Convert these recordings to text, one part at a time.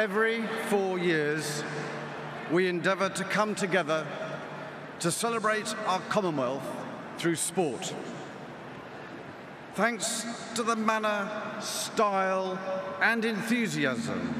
Every four years, we endeavour to come together to celebrate our Commonwealth through sport. Thanks to the manner, style, and enthusiasm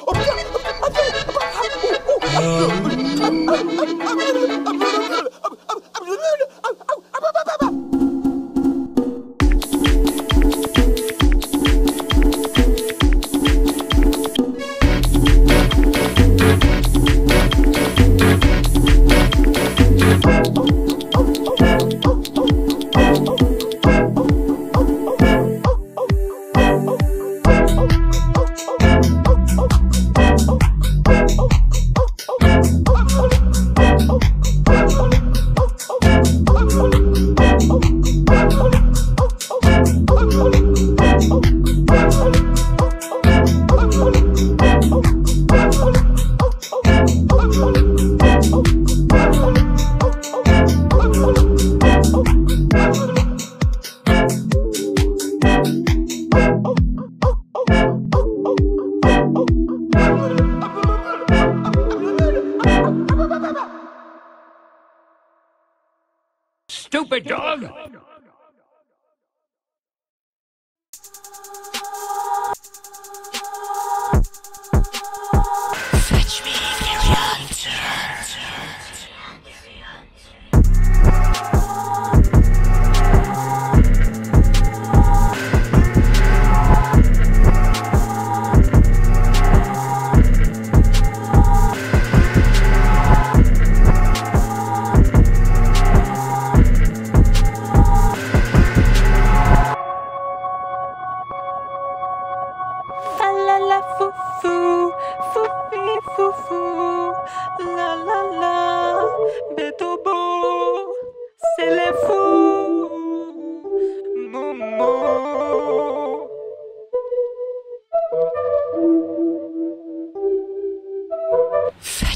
Stupid dog!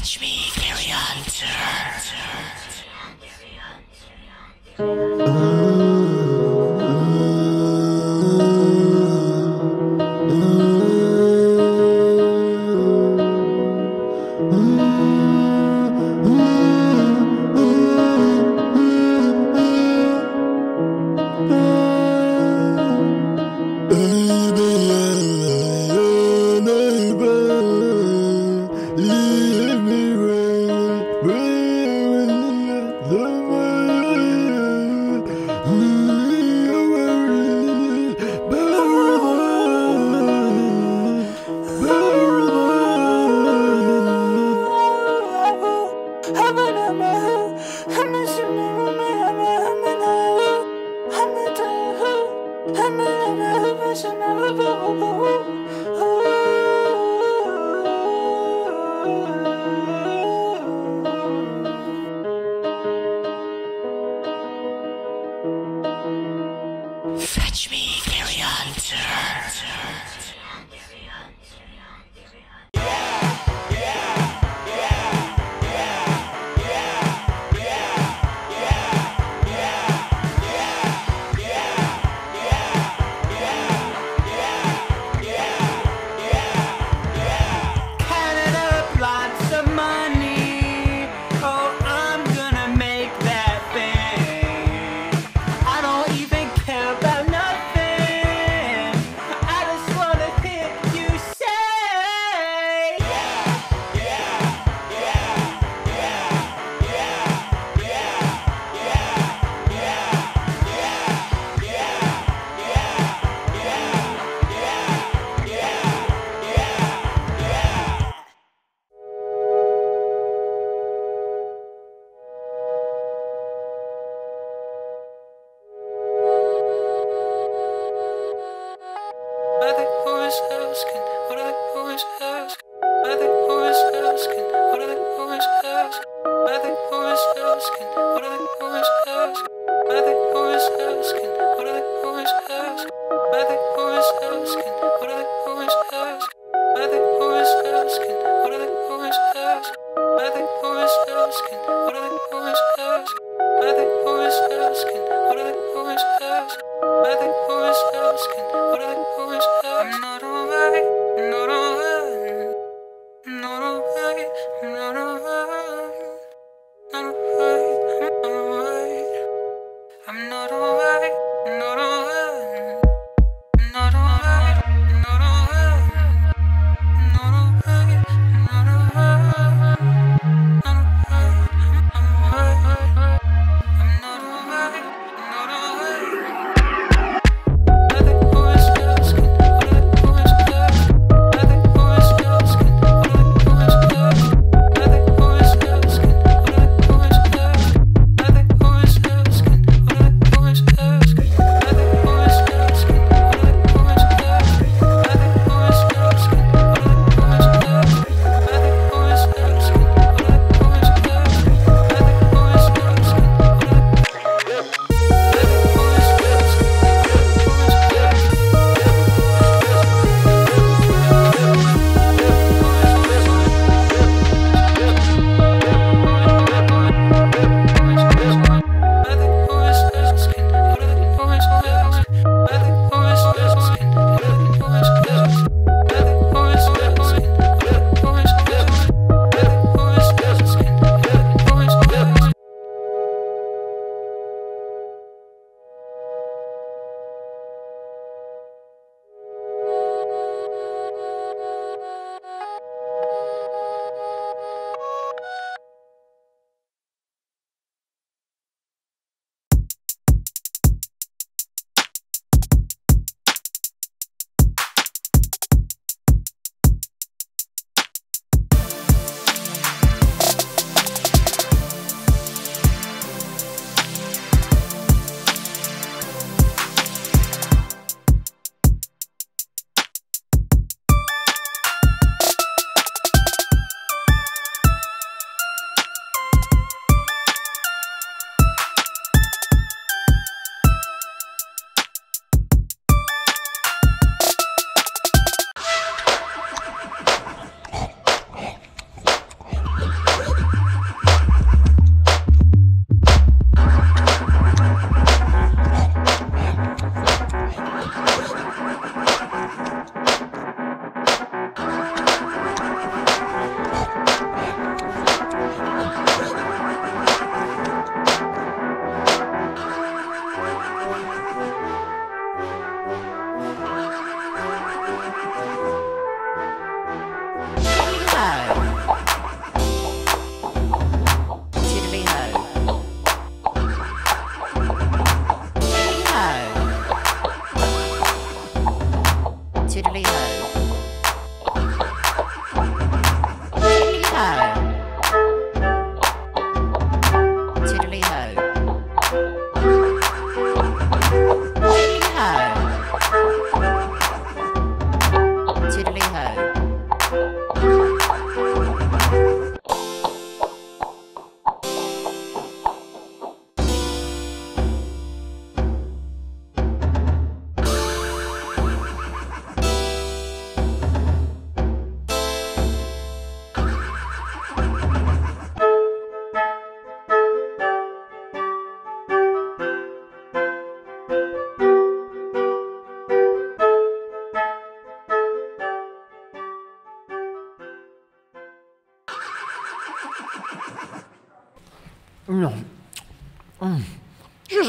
Touch me, carry on, sir. Baby, baby. Ooh. What are they always asking? What are they always asking? What are they always asking?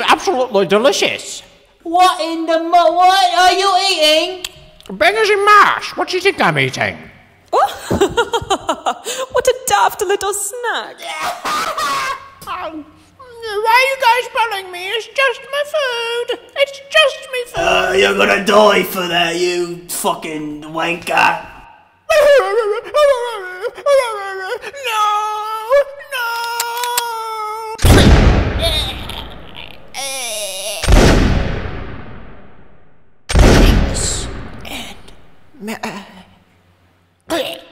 Absolutely delicious. What in the mo- what are you eating? Bangers and mash. What do you think I'm eating? What a daft little snack. Um, why are you guys bullying me? It's just my food. It's just me food. Uh, you're gonna die for that, you fucking wanker. No. 没有，哎哎哎，对。